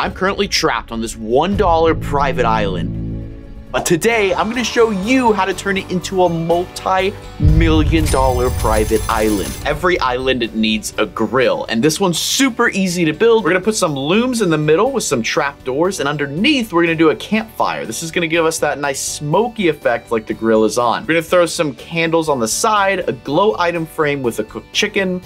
I'm currently trapped on this $1 private island. But today, I'm gonna show you how to turn it into a multi-million dollar private island. Every island needs a grill, and this one's super easy to build. We're gonna put some looms in the middle with some trap doors, and underneath, we're gonna do a campfire. This is gonna give us that nice smoky effect like the grill is on. We're gonna throw some candles on the side, a glow item frame with a cooked chicken,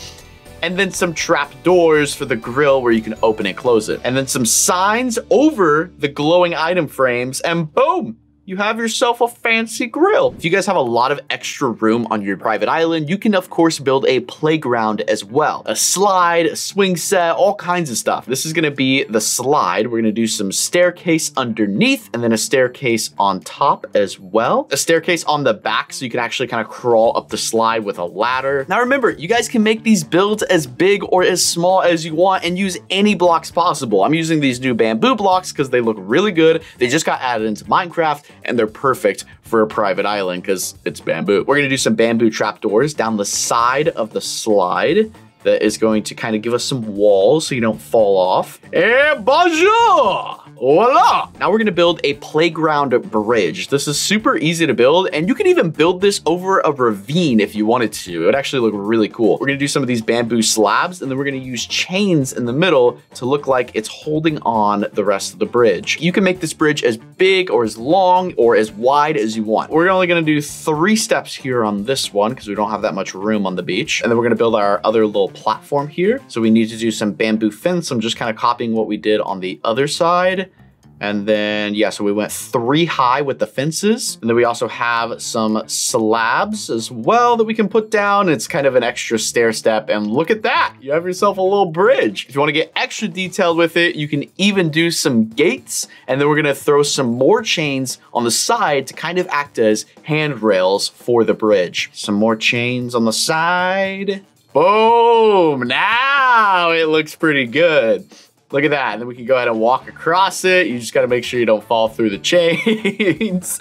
and then some trap doors for the grill where you can open and close it. And then some signs over the glowing item frames, and boom, you have yourself a fancy grill. If you guys have a lot of extra room on your private island, you can of course build a playground as well. A slide, a swing set, all kinds of stuff. This is gonna be the slide. We're gonna do some staircase underneath and then a staircase on top as well. A staircase on the back so you can actually kind of crawl up the slide with a ladder. Now remember, you guys can make these builds as big or as small as you want and use any blocks possible. I'm using these new bamboo blocks because they look really good. They just got added into Minecraft and they're perfect for a private island because it's bamboo. We're gonna do some bamboo trapdoors down the side of the slide that is going to kind of give us some walls so you don't fall off. Et bonjour! Voila! Now we're gonna build a playground bridge. This is super easy to build, and you can even build this over a ravine if you wanted to. It would actually look really cool. We're gonna do some of these bamboo slabs, and then we're gonna use chains in the middle to look like it's holding on the rest of the bridge. You can make this bridge as big or as long or as wide as you want. We're only gonna do three steps here on this one because we don't have that much room on the beach. And then we're gonna build our other little platform here. So we need to do some bamboo fence. I'm just kind of copying what we did on the other side. And then, yeah, so we went three high with the fences. And then we also have some slabs as well that we can put down. It's kind of an extra stair step. And look at that, you have yourself a little bridge. If you wanna get extra detailed with it, you can even do some gates. And then we're gonna throw some more chains on the side to kind of act as handrails for the bridge. Some more chains on the side. Boom, now it looks pretty good. Look at that. And then we can go ahead and walk across it. You just got to make sure you don't fall through the chains.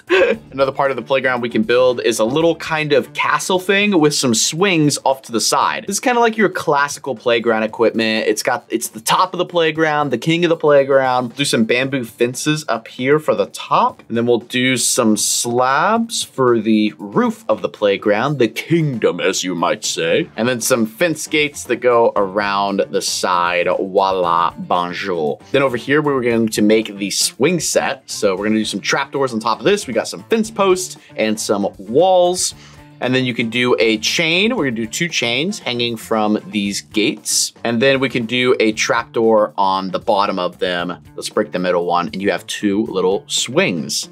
Another part of the playground we can build is a little kind of castle thing with some swings off to the side. This is kind of like your classical playground equipment. It's got, it's the top of the playground, the king of the playground. Do some bamboo fences up here for the top. And then we'll do some slabs for the roof of the playground, the kingdom, as you might say. And then some fence gates that go around the side. Voila, Then over here, we were going to make the swing set. So we're gonna do some trapdoors on top of this. We got some fence posts and some walls. And then you can do a chain. We're gonna do two chains hanging from these gates. And then we can do a trapdoor on the bottom of them. Let's break the middle one and you have two little swings.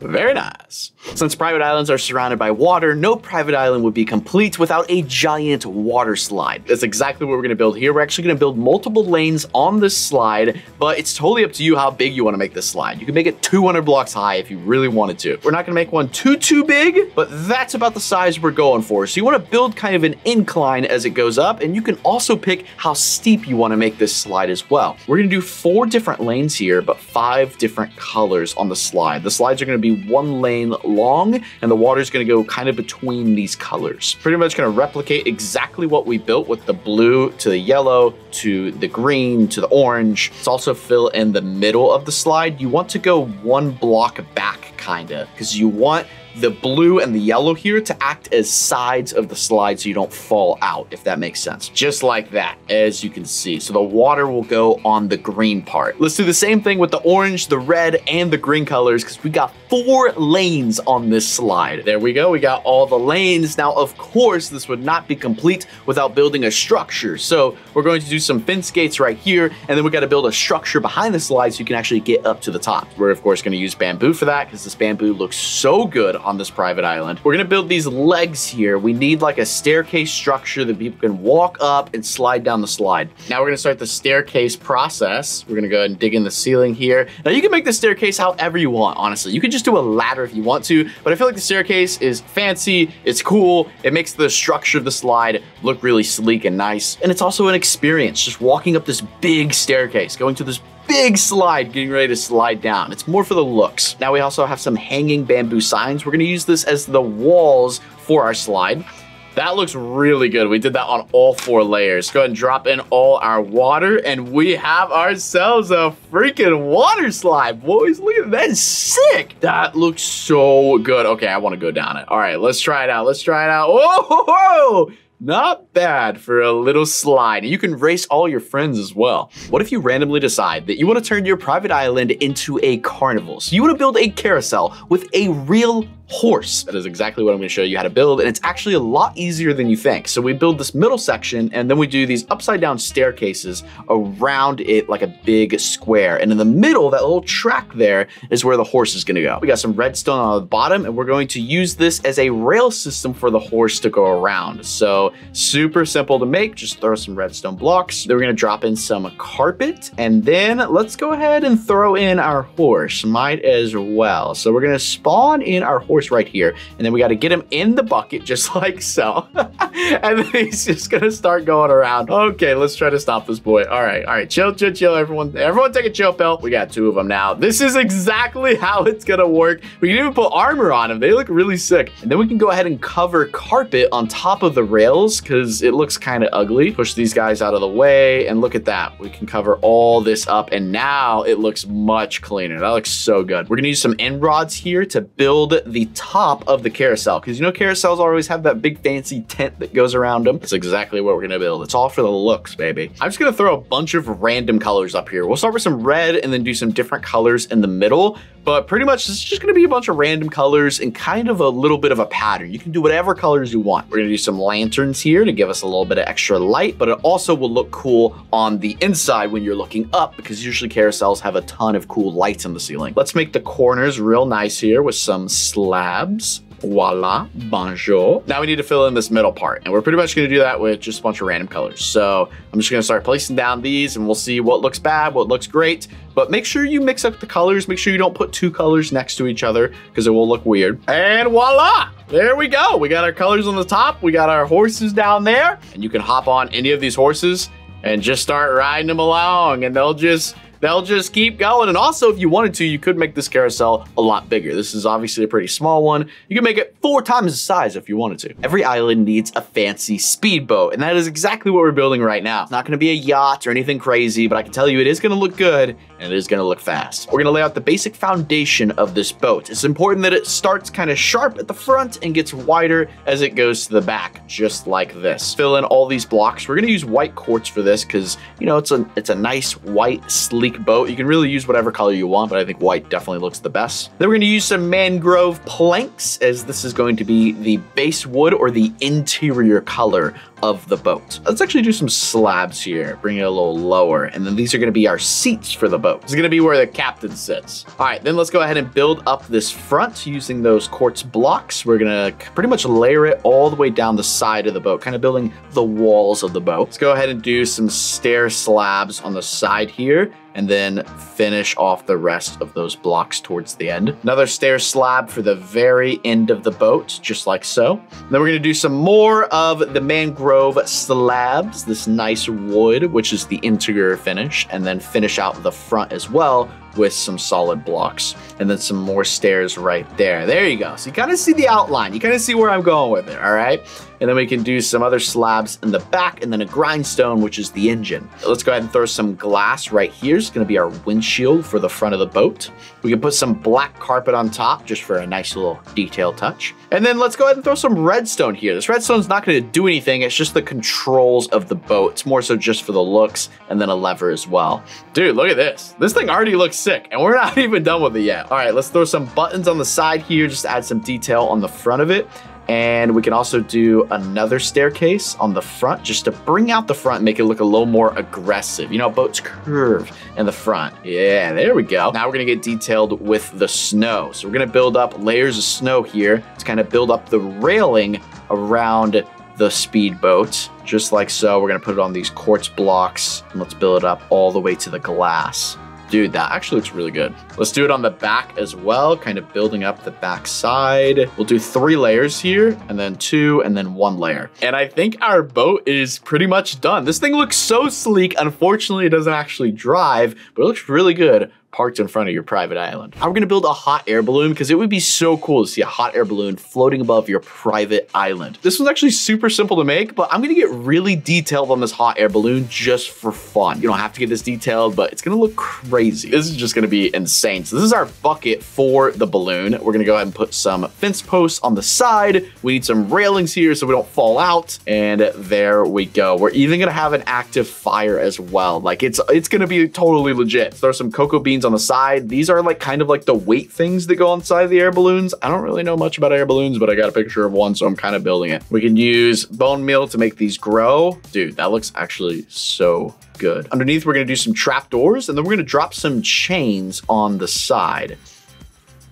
Very nice. Since private islands are surrounded by water, no private island would be complete without a giant water slide. That's exactly what we're gonna build here. We're actually gonna build multiple lanes on this slide, but it's totally up to you how big you wanna make this slide. You can make it 200 blocks high if you really wanted to. We're not gonna make one too, too big, but that's about the size we're going for. So you wanna build kind of an incline as it goes up, and you can also pick how steep you wanna make this slide as well. We're gonna do four different lanes here, but five different colors on the slide. The slides are gonna be be one lane long and the water is going to go kind of between these colors. Pretty much going to replicate exactly what we built with the blue to the yellow to the green to the orange. Let's also fill in the middle of the slide. You want to go one block back kind of because you want the blue and the yellow here to act as sides of the slide so you don't fall out, if that makes sense. Just like that, as you can see. So the water will go on the green part. Let's do the same thing with the orange, the red, and the green colors because we got four lanes on this slide. There we go, we got all the lanes. Now, of course, this would not be complete without building a structure. So we're going to do some fence gates right here, and then we got to build a structure behind the slide so you can actually get up to the top. We're of course going to use bamboo for that because this bamboo looks so good on this private island. We're gonna build these legs here. We need like a staircase structure that people can walk up and slide down the slide. Now we're gonna start the staircase process. We're gonna go ahead and dig in the ceiling here. Now you can make the staircase however you want, honestly. You can just do a ladder if you want to, but I feel like the staircase is fancy, it's cool, it makes the structure of the slide look really sleek and nice. And it's also an experience, just walking up this big staircase, going to this big slide getting ready to slide down. It's more for the looks. Now we also have some hanging bamboo signs. We're gonna use this as the walls for our slide. That looks really good. We did that on all four layers. Go ahead and drop in all our water and we have ourselves a freaking water slide, boys. Look at that. Sick. That looks so good. Okay, I want to go down it. All right, let's try it out. Let's try it out. Whoa! Not bad for a little slide. You can race all your friends as well. What if you randomly decide that you want to turn your private island into a carnival? So you want to build a carousel with a real horse. That is exactly what I'm gonna show you how to build, and it's actually a lot easier than you think. So we build this middle section, and then we do these upside down staircases around it like a big square. And in the middle, that little track there is where the horse is gonna go. We got some redstone on the bottom, and we're going to use this as a rail system for the horse to go around. So super simple to make, just throw some redstone blocks. Then we're gonna drop in some carpet, and then let's go ahead and throw in our horse, might as well. So we're gonna spawn in our horse horse right here. And then we got to get him in the bucket just like so. and then he's just going to start going around. Okay, let's try to stop this boy. All right, all right. Chill, chill, chill, everyone. Everyone take a chill pill. We got two of them now. This is exactly how it's going to work. We can even put armor on them. They look really sick. And then we can go ahead and cover carpet on top of the rails because it looks kind of ugly. Push these guys out of the way and look at that. We can cover all this up and now it looks much cleaner. That looks so good. We're going to use some end rods here to build the top of the carousel because you know carousels always have that big fancy tent that goes around them. That's exactly what we're gonna build. It's all for the looks, baby. I'm just gonna throw a bunch of random colors up here. We'll start with some red and then do some different colors in the middle, but pretty much it's just gonna be a bunch of random colors and kind of a little bit of a pattern. You can do whatever colors you want. We're gonna do some lanterns here to give us a little bit of extra light, but it also will look cool on the inside when you're looking up because usually carousels have a ton of cool lights in the ceiling. Let's make the corners real nice here with some slabs. Voila, bonjour. Now we need to fill in this middle part, and we're pretty much gonna do that with just a bunch of random colors. So I'm just gonna start placing down these, and we'll see what looks bad, what looks great, but make sure you mix up the colors. Make sure you don't put two colors next to each other, because it will look weird. And voila, there we go. We got our colors on the top, we got our horses down there, and you can hop on any of these horses and just start riding them along, and they'll just they'll just keep going. And also, if you wanted to, you could make this carousel a lot bigger. This is obviously a pretty small one. You can make it four times the size if you wanted to. Every island needs a fancy speedboat, and that is exactly what we're building right now. It's not gonna be a yacht or anything crazy, but I can tell you it is gonna look good, and it is gonna look fast. We're gonna lay out the basic foundation of this boat. It's important that it starts kind of sharp at the front and gets wider as it goes to the back, just like this. Fill in all these blocks. We're gonna use white quartz for this because, you know, it's a, it's a nice white, sleek boat. You can really use whatever color you want, but I think white definitely looks the best. Then we're gonna use some mangrove planks as this is going to be the base wood or the interior color of the boat. Let's actually do some slabs here, bring it a little lower, and then these are gonna be our seats for the boat. This is gonna be where the captain sits. All right, then let's go ahead and build up this front using those quartz blocks. We're gonna pretty much layer it all the way down the side of the boat, kind of building the walls of the boat. Let's go ahead and do some stair slabs on the side here and then finish off the rest of those blocks towards the end. Another stair slab for the very end of the boat, just like so. Then we're gonna do some more of the mangrove slabs, this nice wood, which is the interior finish, and then finish out the front as well with some solid blocks and then some more stairs right there. There you go. So you kind of see the outline. You kind of see where I'm going with it, all right? And then we can do some other slabs in the back and then a grindstone, which is the engine. Let's go ahead and throw some glass right here. It's gonna be our windshield for the front of the boat. We can put some black carpet on top just for a nice little detail touch. And then let's go ahead and throw some redstone here. This redstone's not gonna do anything. It's just the controls of the boat. It's more so just for the looks and then a lever as well. Dude, look at this. This thing already looks sick and we're not even done with it yet. All right, let's throw some buttons on the side here, just add some detail on the front of it. And we can also do another staircase on the front just to bring out the front and make it look a little more aggressive. You know, boats curve in the front. Yeah, there we go. Now we're gonna get detailed with the snow. So we're gonna build up layers of snow here to kind of build up the railing around the speedboat, just like so. We're gonna put it on these quartz blocks and let's build it up all the way to the glass. Dude, that actually looks really good. Let's do it on the back as well, kind of building up the back side. We'll do three layers here, and then two, and then one layer. And I think our boat is pretty much done. This thing looks so sleek. Unfortunately, it doesn't actually drive, but it looks really good parked in front of your private island. I'm gonna build a hot air balloon because it would be so cool to see a hot air balloon floating above your private island. This was actually super simple to make, but I'm gonna get really detailed on this hot air balloon just for fun. You don't have to get this detailed, but it's gonna look crazy. This is just gonna be insane. So this is our bucket for the balloon. We're gonna go ahead and put some fence posts on the side. We need some railings here so we don't fall out. And there we go. We're even gonna have an active fire as well. Like it's, it's gonna be totally legit. Throw some cocoa beans on the side. These are like kind of like the weight things that go inside the air balloons. I don't really know much about air balloons, but I got a picture of one, so I'm kind of building it. We can use bone meal to make these grow. Dude, that looks actually so good. Underneath, we're gonna do some trap doors, and then we're gonna drop some chains on the side.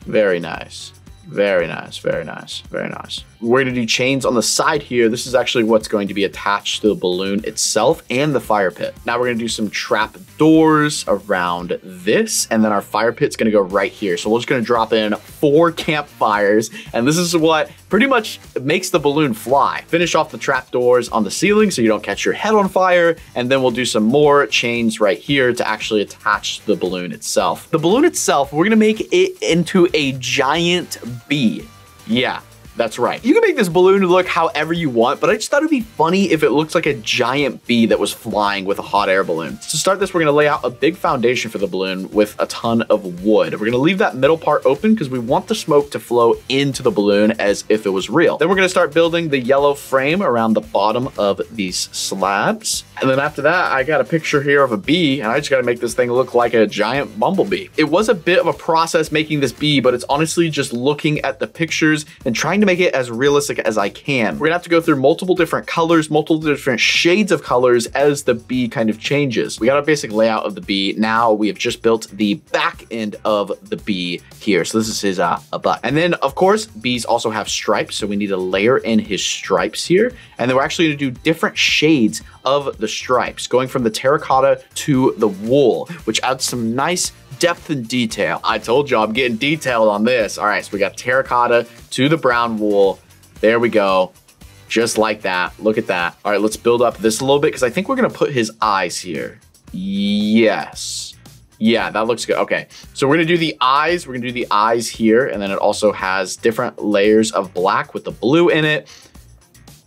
Very nice. Very nice, very nice, very nice. We're gonna do chains on the side here. This is actually what's going to be attached to the balloon itself and the fire pit. Now we're gonna do some trap doors around this, and then our fire pit's gonna go right here. So we're just gonna drop in four campfires, and this is what pretty much makes the balloon fly. Finish off the trap doors on the ceiling so you don't catch your head on fire, and then we'll do some more chains right here to actually attach the balloon itself. The balloon itself, we're gonna make it into a giant bee. Yeah, that's right. You can make this balloon look however you want, but I just thought it'd be funny if it looks like a giant bee that was flying with a hot air balloon. To start this, we're gonna lay out a big foundation for the balloon with a ton of wood. We're gonna leave that middle part open because we want the smoke to flow into the balloon as if it was real. Then we're gonna start building the yellow frame around the bottom of these slabs. And then after that, I got a picture here of a bee and I just gotta make this thing look like a giant bumblebee. It was a bit of a process making this bee, but it's honestly just looking at the pictures and trying to to make it as realistic as I can. We're gonna have to go through multiple different colors, multiple different shades of colors as the bee kind of changes. We got a basic layout of the bee. Now we have just built the back end of the bee here. So this is his uh, a butt. And then of course, bees also have stripes. So we need to layer in his stripes here. And then we're actually gonna do different shades of the stripes, going from the terracotta to the wool, which adds some nice depth and detail. I told you I'm getting detailed on this. All right, so we got terracotta to the brown wool. There we go. Just like that. Look at that. All right, let's build up this a little bit because I think we're going to put his eyes here. Yes. Yeah, that looks good. Okay, so we're gonna do the eyes. We're gonna do the eyes here, and then it also has different layers of black with the blue in it.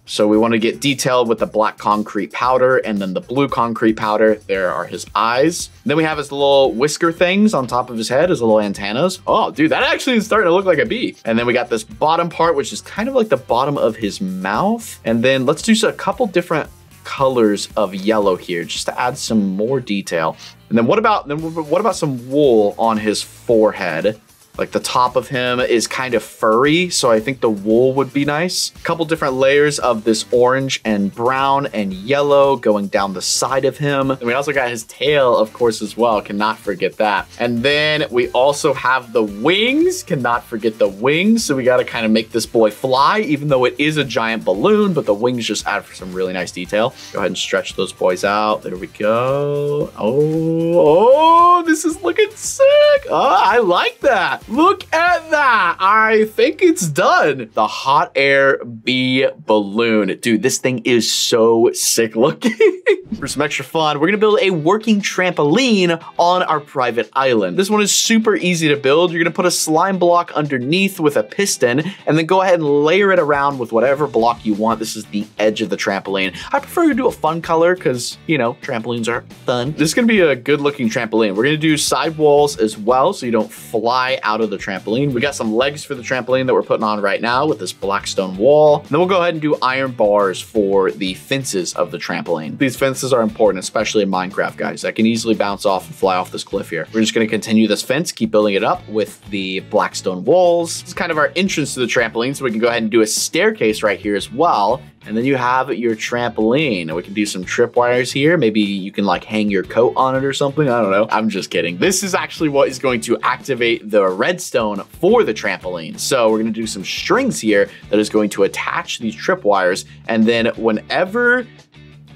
So we want to get detailed with the black concrete powder and then the blue concrete powder. There are his eyes. Then we have his little whisker things on top of his head, his little antennas. Oh, dude, that actually is starting to look like a bee. And then we got this bottom part, which is kind of like the bottom of his mouth. And then let's do a couple different colors of yellow here just to add some more detail. And then what about then what about some wool on his forehead? Like the top of him is kind of furry, so I think the wool would be nice. A couple different layers of this orange and brown and yellow going down the side of him. And we also got his tail, of course, as well. Cannot forget that. And then we also have the wings. Cannot forget the wings. So we got to kind of make this boy fly, even though it is a giant balloon, but the wings just add for some really nice detail. Go ahead and stretch those boys out. There we go. Oh, oh, this is looking sick. Oh, I like that. Look at that. I think it's done. The hot air bee balloon. Dude, this thing is so sick looking. For some extra fun, we're gonna build a working trampoline on our private island. This one is super easy to build. You're gonna put a slime block underneath with a piston and then go ahead and layer it around with whatever block you want. This is the edge of the trampoline. I prefer to do a fun color because, you know, trampolines are fun. This is gonna be a good looking trampoline. We're gonna do side walls as well so you don't fly out of the trampoline. We got some legs for the trampoline that we're putting on right now with this black stone wall. And then we'll go ahead and do iron bars for the fences of the trampoline. These fences are important, especially in Minecraft, guys. I can easily bounce off and fly off this cliff here. We're just gonna continue this fence, keep building it up with the black stone walls. Is kind of our entrance to the trampoline, so we can go ahead and do a staircase right here as well. And then you have your trampoline. We can do some tripwires here. Maybe you can like hang your coat on it or something. I don't know. I'm just kidding. This is actually what is going to activate the redstone for the trampoline. So we're to do some strings here that is going to attach these tripwires. And then whenever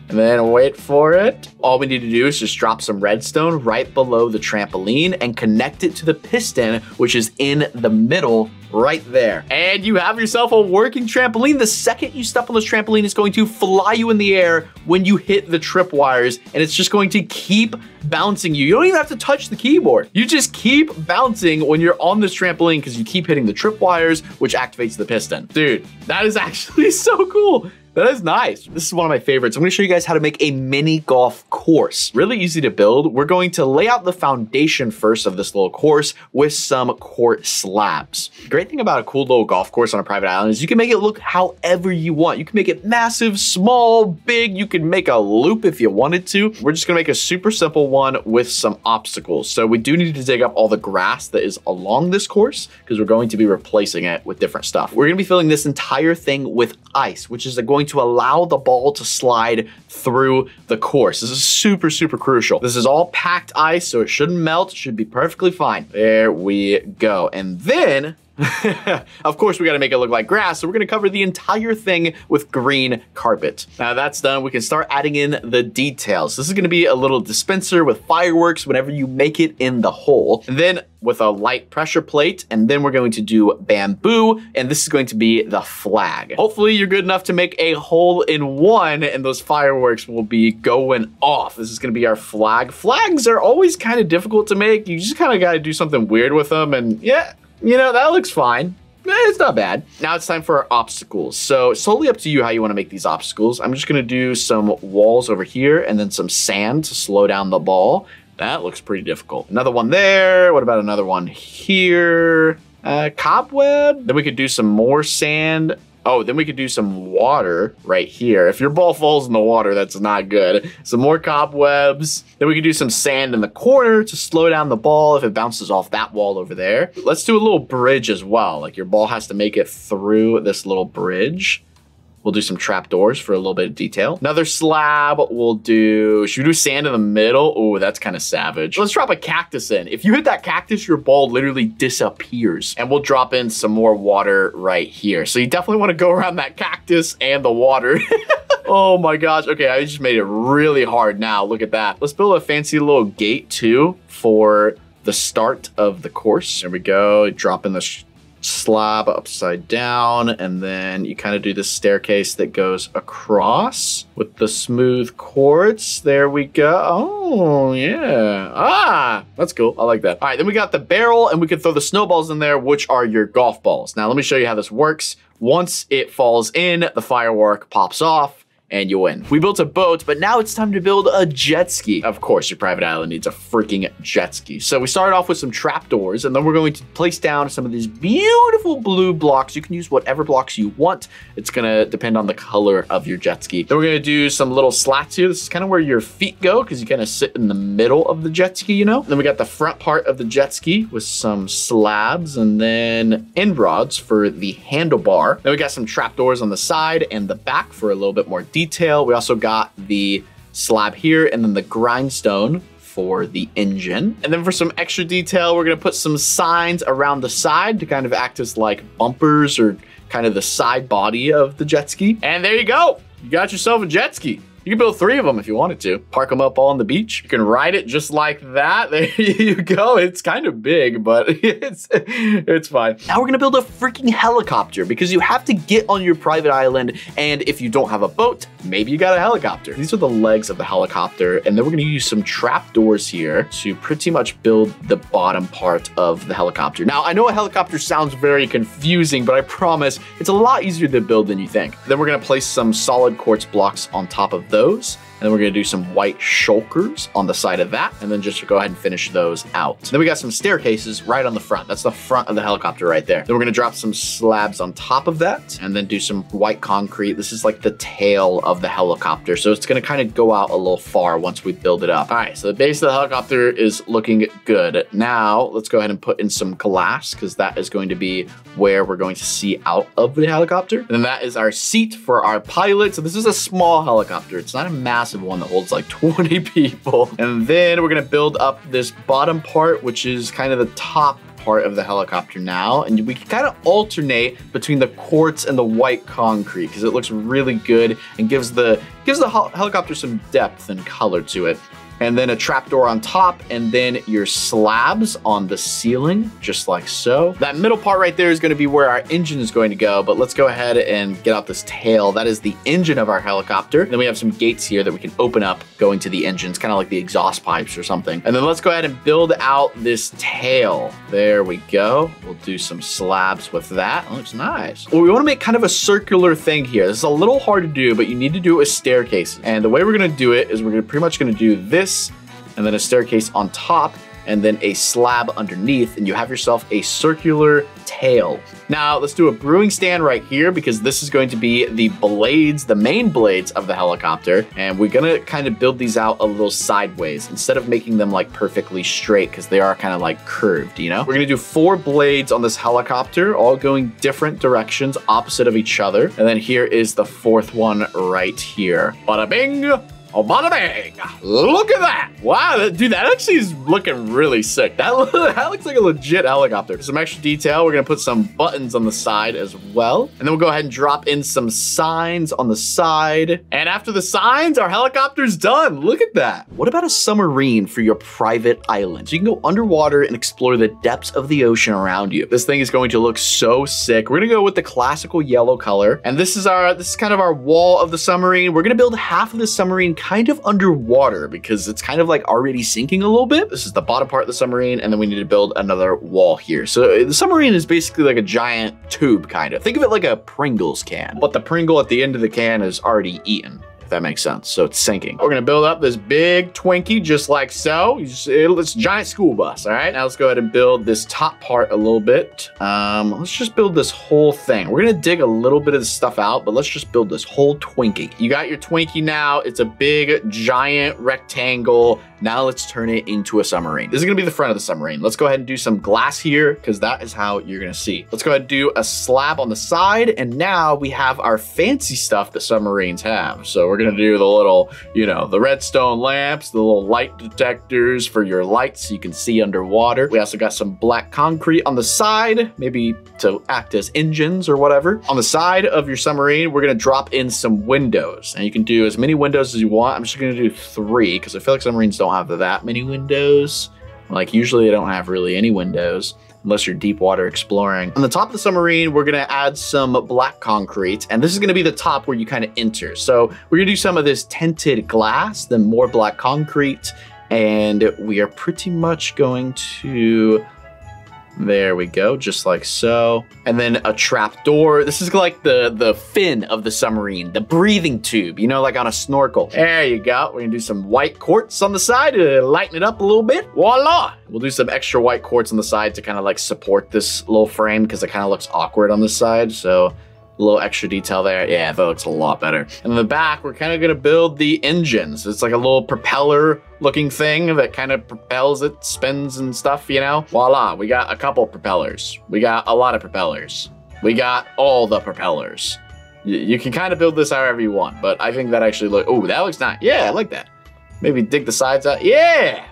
and then wait for it. All we need to do is just drop some redstone right below the trampoline and connect it to the piston, which is in the middle right there. And you have yourself a working trampoline. The second you step on this trampoline, it's going to fly you in the air when you hit the trip wires, and it's just going to keep bouncing you. You don't even have to touch the keyboard. You just keep bouncing when you're on this trampoline because you keep hitting the trip wires, which activates the piston. Dude, that is actually so cool. That is nice. This is one of my favorites. I'm gonna show you guys how to make a mini golf course. Really easy to build. We're going to lay out the foundation first of this little course with some quartz slabs. great thing about a cool little golf course on a private island is you can make it look however you want. You can make it massive, small, big. You can make a loop if you wanted to. We're just gonna make a super simple one with some obstacles. So we do need to dig up all the grass that is along this course because we're going to be replacing it with different stuff. We're gonna be filling this entire thing with ice, which is going to allow the ball to slide through the course. This is super, super crucial. This is all packed ice, so it shouldn't melt. Should be perfectly fine. There we go. And then of course, we got to make it look like grass, so we're to cover the entire thing with green carpet. Now that's done, we can start adding in the details. This is to be a little dispenser with fireworks whenever you make it in the hole. And then with a light pressure plate, and then we're going to do bamboo, and this is going to be the flag. Hopefully you're good enough to make a hole in one, and those fireworks will be going off. This is gonna be our flag. Flags are always kind of difficult to make. You just kind of gotta do something weird with them, and yeah, you know, that looks fine. Eh, it's not bad. Now it's time for our obstacles. So solely up to you how you want to make these obstacles. I'm just going to do some walls over here and then some sand to slow down the ball. That looks pretty difficult. Another one there. What about another one here? Uh, cobweb. Then we could do some more sand. Oh, then we could do some water right here. If your ball falls in the water, that's not good. Some more cobwebs. Then we could do some sand in the corner to slow down the ball if it bounces off that wall over there. Let's do a little bridge as well. Like your ball has to make it through this little bridge. We'll do some trap doors for a little bit of detail. Another slab, we'll do, should we do sand in the middle? Oh, that's kind of savage. Let's drop a cactus in. If you hit that cactus, your ball literally disappears. And we'll drop in some more water right here. So you definitely want to go around that cactus and the water. oh my gosh. Okay, I just made it really hard now. Look at that. Let's build a fancy little gate too for the start of the course. There we go. Drop in the slab upside down, and then you kind of do the staircase that goes across with the smooth quartz. There we go. Oh, yeah. Ah, that's cool. I like that. All right, then we got the barrel, and we can throw the snowballs in there, which are your golf balls. Now, let me show you how this works. Once it falls in, the firework pops off, and you win. We built a boat, but now it's time to build a jet ski. Of course, your private island needs a freaking jet ski. So we started off with some trapdoors, and then we're going to place down some of these beautiful blue blocks. You can use whatever blocks you want. It's gonna depend on the color of your jet ski. Then we're gonna do some little slats here. This is kind of where your feet go, because you kind of sit in the middle of the jet ski, you know? Then we got the front part of the jet ski with some slabs, and then end rods for the handlebar. Then we got some trapdoors on the side and the back for a little bit more detail detail. We also got the slab here and then the grindstone for the engine. And then for some extra detail, we're gonna put some signs around the side to kind of act as like bumpers or kind of the side body of the jet ski. And there you go. You got yourself a jet ski. You can build three of them if you wanted to. Park them up all on the beach. You can ride it just like that. There you go. It's kind of big, but it's it's fine. Now we're gonna build a freaking helicopter because you have to get on your private island. And if you don't have a boat, maybe you got a helicopter. These are the legs of the helicopter. And then we're gonna use some trap doors here to pretty much build the bottom part of the helicopter. Now, I know a helicopter sounds very confusing, but I promise it's a lot easier to build than you think. Then we're gonna place some solid quartz blocks on top of those. And then we're gonna do some white shulkers on the side of that, and then just go ahead and finish those out. Then we got some staircases right on the front. That's the front of the helicopter right there. Then we're gonna drop some slabs on top of that, and then do some white concrete. This is like the tail of the helicopter, so it's gonna kind of go out a little far once we build it up. All right, so the base of the helicopter is looking good. Now, let's go ahead and put in some glass, because that is going to be where we're going to see out of the helicopter. And then that is our seat for our pilot. So this is a small helicopter. It's not a massive one that holds like 20 people. And then we're gonna build up this bottom part, which is kind of the top part of the helicopter now, and we can kind of alternate between the quartz and the white concrete because it looks really good and gives the gives the helicopter some depth and color to it and then a trapdoor on top, and then your slabs on the ceiling, just like so. That middle part right there is gonna be where our engine is going to go, but let's go ahead and get out this tail. That is the engine of our helicopter. Then we have some gates here that we can open up going to the engines, kind of like the exhaust pipes or something. And then let's go ahead and build out this tail. There we go. We'll do some slabs with that. That looks nice. Well, we wanna make kind of a circular thing here. This is a little hard to do, but you need to do it with staircases. And the way we're gonna do it is we're pretty much gonna do this and then a staircase on top, and then a slab underneath, and you have yourself a circular tail. Now, let's do a brewing stand right here because this is going to be the blades, the main blades of the helicopter, and we're gonna kind of build these out a little sideways instead of making them like perfectly straight because they are kind of like curved, you know? We're gonna do four blades on this helicopter, all going different directions, opposite of each other, and then here is the fourth one right here. Bada bing! Oh, bada bang! Look at that! Wow, dude, that actually is looking really sick. That, that looks like a legit helicopter. Some extra detail, we're gonna put some buttons on the side as well. And then we'll go ahead and drop in some signs on the side. And after the signs, our helicopter's done. Look at that. What about a submarine for your private island? So you can go underwater and explore the depths of the ocean around you. This thing is going to look so sick. We're gonna go with the classical yellow color. And this is our, this is kind of our wall of the submarine. We're gonna build half of the submarine kind of underwater because it's kind of like already sinking a little bit. This is the bottom part of the submarine, and then we need to build another wall here. So uh, the submarine is basically like a giant tube, kind of. Think of it like a Pringles can, but the Pringle at the end of the can is already eaten that makes sense. So it's sinking. We're gonna build up this big Twinkie just like so. It's giant school bus, all right? Now let's go ahead and build this top part a little bit. Um, let's just build this whole thing. We're gonna dig a little bit of the stuff out, but let's just build this whole Twinkie. You got your Twinkie now. It's a big, giant rectangle. Now let's turn it into a submarine. This is gonna be the front of the submarine. Let's go ahead and do some glass here because that is how you're gonna see. Let's go ahead and do a slab on the side. And now we have our fancy stuff that submarines have. So we're gonna do the little, you know, the redstone lamps, the little light detectors for your lights so you can see underwater. We also got some black concrete on the side, maybe to act as engines or whatever. On the side of your submarine, we're gonna drop in some windows and you can do as many windows as you want. I'm just gonna do three because I feel like submarines don't have that many windows. Like usually they don't have really any windows unless you're deep water exploring. On the top of the submarine, we're gonna add some black concrete, and this is gonna be the top where you kind of enter. So we're gonna do some of this tinted glass, then more black concrete, and we are pretty much going to there we go, just like so. And then a trap door. This is like the, the fin of the submarine, the breathing tube, you know, like on a snorkel. There you go. We're gonna do some white quartz on the side to lighten it up a little bit. Voila! We'll do some extra white quartz on the side to kind of like support this little frame because it kind of looks awkward on the side. So a little extra detail there. Yeah, that looks a lot better. And in the back, we're kind of gonna build the engines. It's like a little propeller looking thing that kind of propels it, spins and stuff, you know? Voila, we got a couple propellers. We got a lot of propellers. We got all the propellers. Y you can kind of build this however you want, but I think that actually look, oh, that looks nice. Yeah, I like that. Maybe dig the sides out. Yeah,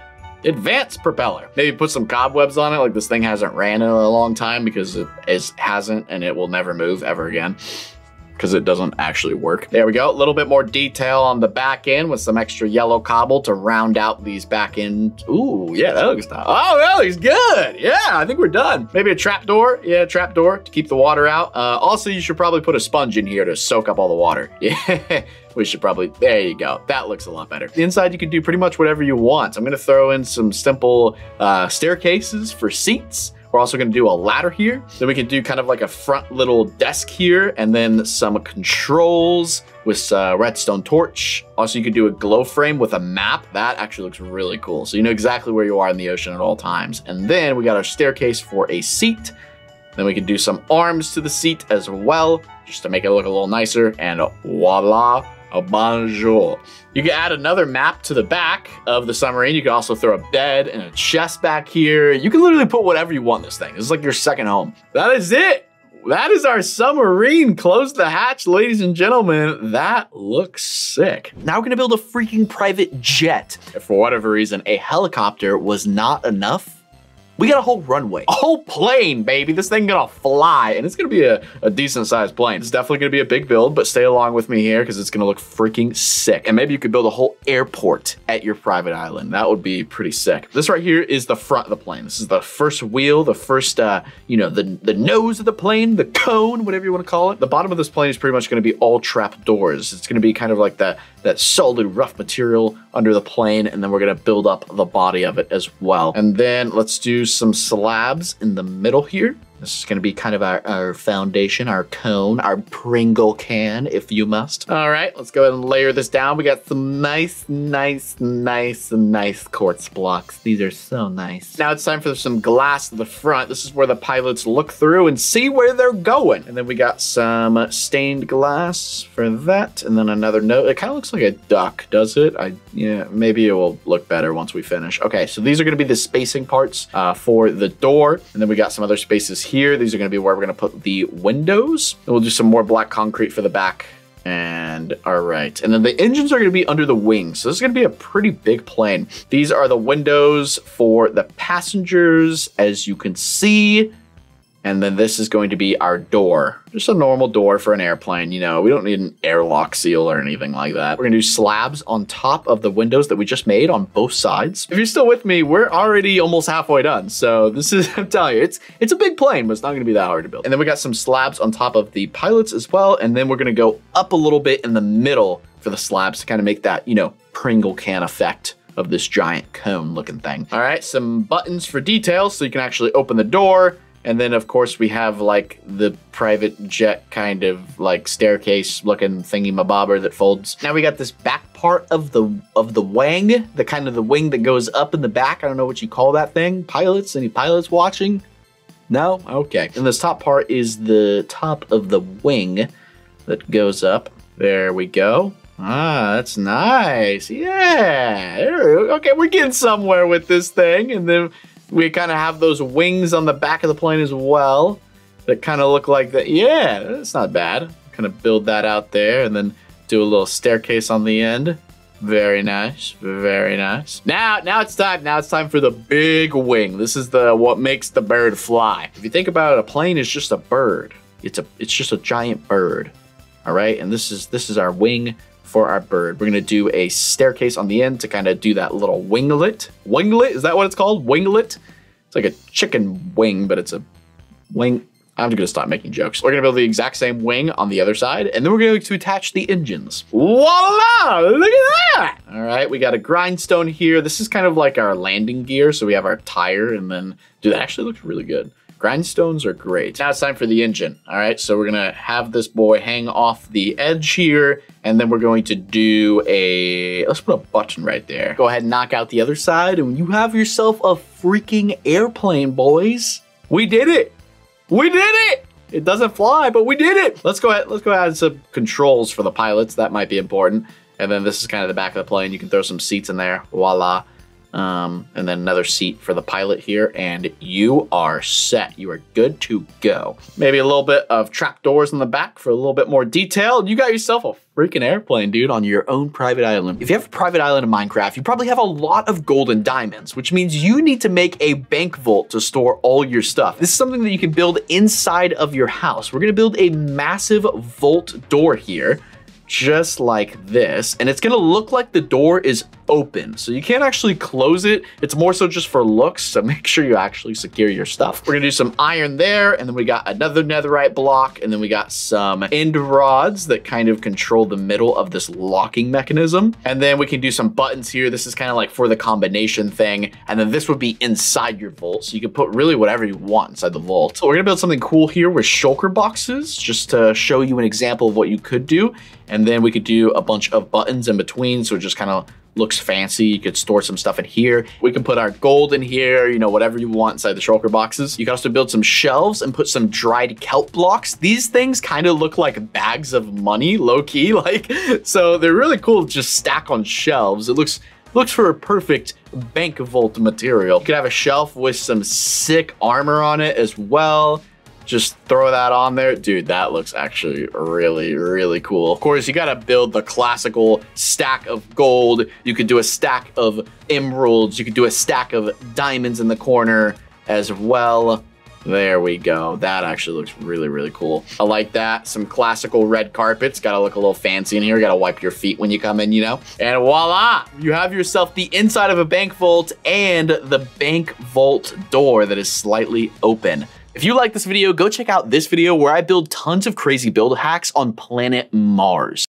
advanced propeller. Maybe put some cobwebs on it, like this thing hasn't ran in a long time because it is, hasn't and it will never move ever again because it doesn't actually work. There we go, a little bit more detail on the back end with some extra yellow cobble to round out these back end. Ooh, yeah, that looks nice. Oh, that looks good. Yeah, I think we're done. Maybe a trap door. Yeah, trap door to keep the water out. Uh, also, you should probably put a sponge in here to soak up all the water. Yeah we should probably, there you go. That looks a lot better. The inside, you can do pretty much whatever you want. I'm gonna throw in some simple uh, staircases for seats. We're also gonna do a ladder here. Then we can do kind of like a front little desk here and then some controls with a uh, redstone torch. Also, you could do a glow frame with a map. That actually looks really cool. So you know exactly where you are in the ocean at all times. And then we got our staircase for a seat. Then we can do some arms to the seat as well, just to make it look a little nicer. And voila, a bonjour. You can add another map to the back of the submarine. You can also throw a bed and a chest back here. You can literally put whatever you want in this thing. This is like your second home. That is it. That is our submarine. Close the hatch, ladies and gentlemen. That looks sick. Now we're gonna build a freaking private jet. If for whatever reason, a helicopter was not enough we got a whole runway, a whole plane, baby. This thing gonna fly, and it's gonna be a, a decent sized plane. It's definitely gonna be a big build, but stay along with me here because it's gonna look freaking sick. And maybe you could build a whole airport at your private island. That would be pretty sick. This right here is the front of the plane. This is the first wheel, the first, uh, you know, the, the nose of the plane, the cone, whatever you want to call it. The bottom of this plane is pretty much gonna be all trap doors. It's gonna be kind of like that, that solid rough material under the plane, and then we're gonna build up the body of it as well. And then let's do some slabs in the middle here. This is going to be kind of our, our foundation, our cone, our Pringle can, if you must. All right, let's go ahead and layer this down. We got some nice, nice, nice, nice quartz blocks. These are so nice. Now it's time for some glass at the front. This is where the pilots look through and see where they're going. And then we got some stained glass for that. And then another note. It kind of looks like a duck, does it? I Yeah, maybe it will look better once we finish. Okay, so these are going to be the spacing parts uh, for the door. And then we got some other spaces here. These are going to be where we're going to put the windows. And we'll do some more black concrete for the back. And all right. And then the engines are going to be under the wings. So this is going to be a pretty big plane. These are the windows for the passengers, as you can see. And then this is going to be our door. Just a normal door for an airplane. You know, we don't need an airlock seal or anything like that. We're gonna do slabs on top of the windows that we just made on both sides. If you're still with me, we're already almost halfway done. So this is, I'm telling you, it's, it's a big plane, but it's not gonna be that hard to build. And then we got some slabs on top of the pilots as well. And then we're gonna go up a little bit in the middle for the slabs to kind of make that, you know, Pringle can effect of this giant cone looking thing. All right, some buttons for details so you can actually open the door and then of course we have like the private jet kind of like staircase looking thingy mabobber that folds. Now we got this back part of the of the wing, the kind of the wing that goes up in the back. I don't know what you call that thing. Pilots, any pilots watching? No? Okay. And this top part is the top of the wing that goes up. There we go. Ah, that's nice. Yeah. Okay, we're getting somewhere with this thing. And then we kind of have those wings on the back of the plane as well that kind of look like that. Yeah, that's not bad. Kind of build that out there and then do a little staircase on the end. Very nice, very nice. Now, now it's time. Now it's time for the big wing. This is the what makes the bird fly. If you think about it, a plane is just a bird. It's a it's just a giant bird. All right, and this is this is our wing for our bird. We're gonna do a staircase on the end to kind of do that little winglet. Winglet, is that what it's called? Winglet? It's like a chicken wing, but it's a wing. I'm just gonna stop making jokes. We're gonna build the exact same wing on the other side, and then we're going to attach the engines. Voila! Look at that! All right, we got a grindstone here. This is kind of like our landing gear. So we have our tire, and then, dude, that actually looks really good. Grindstones are great. Now it's time for the engine. All right, so we're gonna have this boy hang off the edge here, and then we're going to do a, let's put a button right there. Go ahead and knock out the other side, and you have yourself a freaking airplane, boys. We did it. We did it. It doesn't fly, but we did it. Let's go ahead, let's go and some controls for the pilots. That might be important. And then this is kind of the back of the plane. You can throw some seats in there. Voila. Um, and then another seat for the pilot here, and you are set. You are good to go. Maybe a little bit of trap doors in the back for a little bit more detail. You got yourself a freaking airplane, dude, on your own private island. If you have a private island in Minecraft, you probably have a lot of gold and diamonds, which means you need to make a bank vault to store all your stuff. This is something that you can build inside of your house. We're gonna build a massive vault door here just like this. And it's gonna look like the door is open. So you can't actually close it. It's more so just for looks. So make sure you actually secure your stuff. We're gonna do some iron there. And then we got another netherite block. And then we got some end rods that kind of control the middle of this locking mechanism. And then we can do some buttons here. This is kind of like for the combination thing. And then this would be inside your vault. So you can put really whatever you want inside the vault. So we're gonna build something cool here with shulker boxes, just to show you an example of what you could do. And then we could do a bunch of buttons in between. So it just kind of looks fancy. You could store some stuff in here. We can put our gold in here, you know, whatever you want inside the shulker boxes. You can also build some shelves and put some dried kelp blocks. These things kind of look like bags of money, low key, like, so they're really cool to just stack on shelves. It looks looks for a perfect bank vault material. You could have a shelf with some sick armor on it as well just throw that on there. Dude, that looks actually really, really cool. Of course, you gotta build the classical stack of gold. You could do a stack of emeralds. You could do a stack of diamonds in the corner. as well. There we go. That actually looks really, really cool. I like that. Some classical red carpets. Gotta look a little fancy in here. Gotta wipe your feet when you come in, you know? And voila! You have yourself the inside of a bank vault and the bank vault door that is slightly open. If you like this video, go check out this video where I build tons of crazy build hacks on planet Mars.